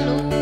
luz.